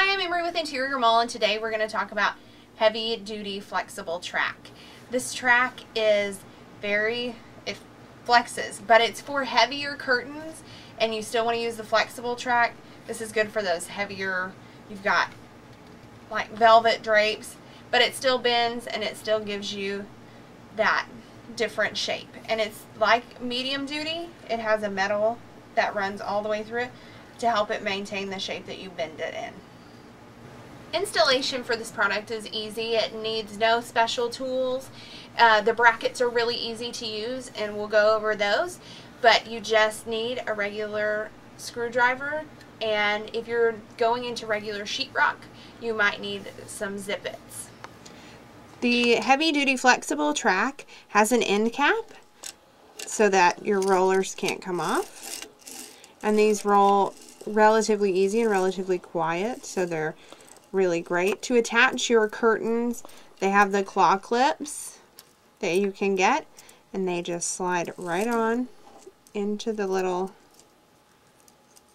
Hi, I'm Emery with Interior Mall and today we're going to talk about heavy duty flexible track. This track is very, it flexes, but it's for heavier curtains and you still want to use the flexible track. This is good for those heavier, you've got like velvet drapes, but it still bends and it still gives you that different shape. And it's like medium duty, it has a metal that runs all the way through it to help it maintain the shape that you bend it in. Installation for this product is easy. It needs no special tools. Uh, the brackets are really easy to use and we'll go over those. But you just need a regular screwdriver and if you're going into regular sheetrock, you might need some Zip-Its. The heavy duty flexible track has an end cap so that your rollers can't come off. And these roll relatively easy and relatively quiet, so they're really great. To attach your curtains, they have the claw clips that you can get, and they just slide right on into the little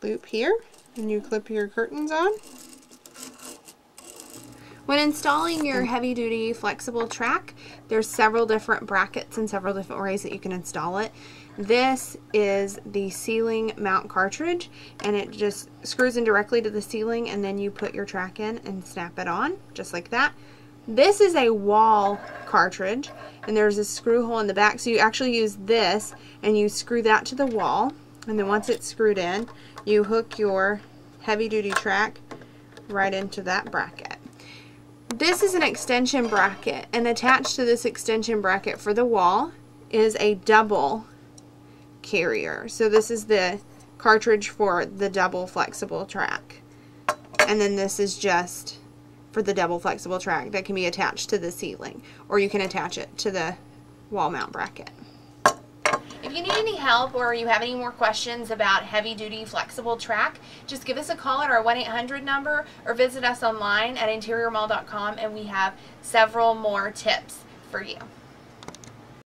loop here, and you clip your curtains on. When installing your mm. heavy duty flexible track, there's several different brackets and several different ways that you can install it. This is the ceiling mount cartridge and it just screws in directly to the ceiling and then you put your track in and snap it on just like that. This is a wall cartridge and there's a screw hole in the back so you actually use this and you screw that to the wall and then once it's screwed in you hook your heavy duty track right into that bracket. This is an extension bracket and attached to this extension bracket for the wall is a double carrier. So this is the cartridge for the double flexible track. And then this is just for the double flexible track that can be attached to the ceiling or you can attach it to the wall mount bracket. If you need any help or you have any more questions about heavy duty flexible track, just give us a call at our 1-800 number or visit us online at interiormall.com and we have several more tips for you.